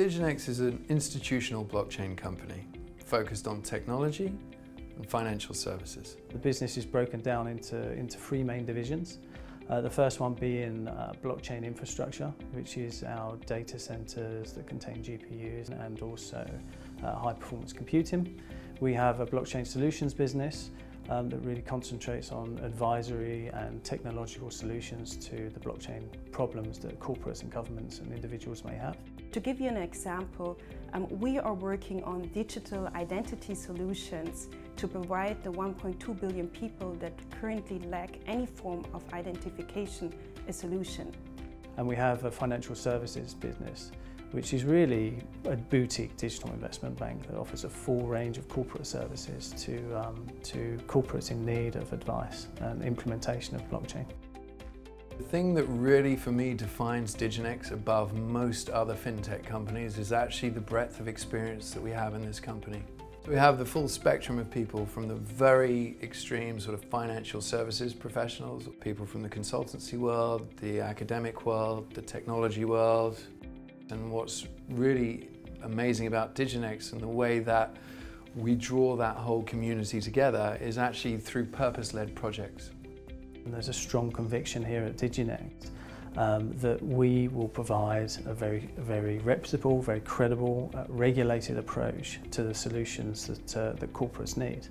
Diginex is an institutional blockchain company focused on technology and financial services. The business is broken down into, into three main divisions. Uh, the first one being uh, blockchain infrastructure, which is our data centers that contain GPUs and also uh, high performance computing. We have a blockchain solutions business um, that really concentrates on advisory and technological solutions to the blockchain problems that corporates and governments and individuals may have. To give you an example, um, we are working on digital identity solutions to provide the 1.2 billion people that currently lack any form of identification a solution. And we have a financial services business which is really a boutique digital investment bank that offers a full range of corporate services to, um, to corporates in need of advice and implementation of blockchain. The thing that really for me defines Diginex above most other fintech companies is actually the breadth of experience that we have in this company. We have the full spectrum of people from the very extreme sort of financial services professionals, people from the consultancy world, the academic world, the technology world, and what's really amazing about Diginex and the way that we draw that whole community together is actually through purpose-led projects. And there's a strong conviction here at Diginex um, that we will provide a very, very reputable, very credible, uh, regulated approach to the solutions that, uh, that corporates need.